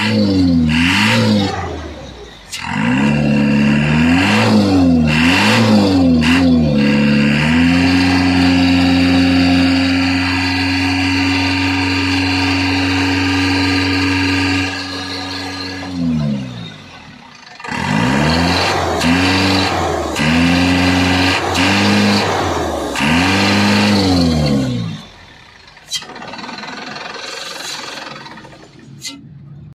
Mm.